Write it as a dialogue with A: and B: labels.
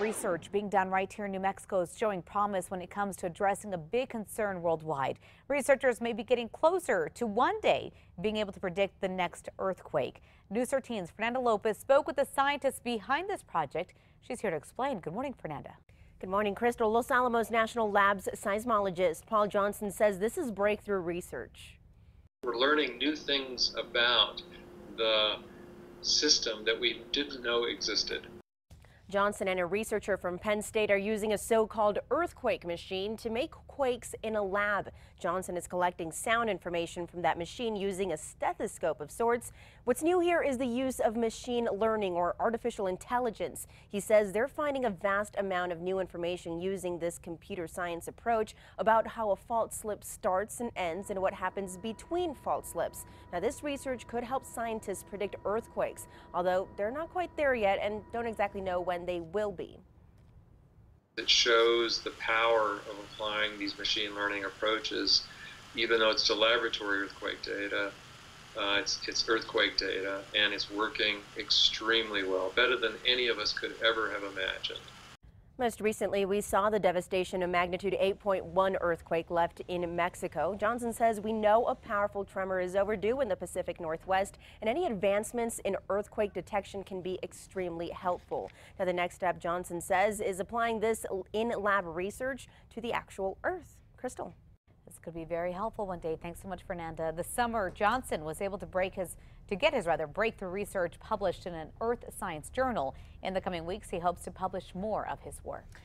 A: research being done right here in New Mexico is showing promise when it comes to addressing a big concern worldwide. Researchers may be getting closer to one day being able to predict the next earthquake. News 13's Fernanda Lopez spoke with the scientists behind this project. She's here to explain. Good morning, Fernanda.
B: Good morning, Crystal. Los Alamos National Labs seismologist Paul Johnson says this is breakthrough research.
C: We're learning new things about the system that we didn't know existed.
B: Johnson and a researcher from Penn State are using a so-called earthquake machine to make quakes in a lab. Johnson is collecting sound information from that machine using a stethoscope of sorts. What's new here is the use of machine learning or artificial intelligence. He says they're finding a vast amount of new information using this computer science approach about how a fault slip starts and ends and what happens between fault slips. Now this research could help scientists predict earthquakes, although they're not quite there yet and don't exactly know when they will be.
C: It shows the power of applying these machine learning approaches, even though it's to laboratory earthquake data. Uh, it's, it's earthquake data, and it's working extremely well, better than any of us could ever have imagined.
B: Most recently, we saw the devastation of magnitude 8.1 earthquake left in Mexico. Johnson says we know a powerful tremor is overdue in the Pacific Northwest, and any advancements in earthquake detection can be extremely helpful. Now, the next step, Johnson says, is applying this in-lab research to the actual Earth. Crystal.
A: This could be very helpful one day. Thanks so much, Fernanda. The summer, Johnson was able to break his to get his rather breakthrough research published in an Earth Science journal. In the coming weeks, he hopes to publish more of his work.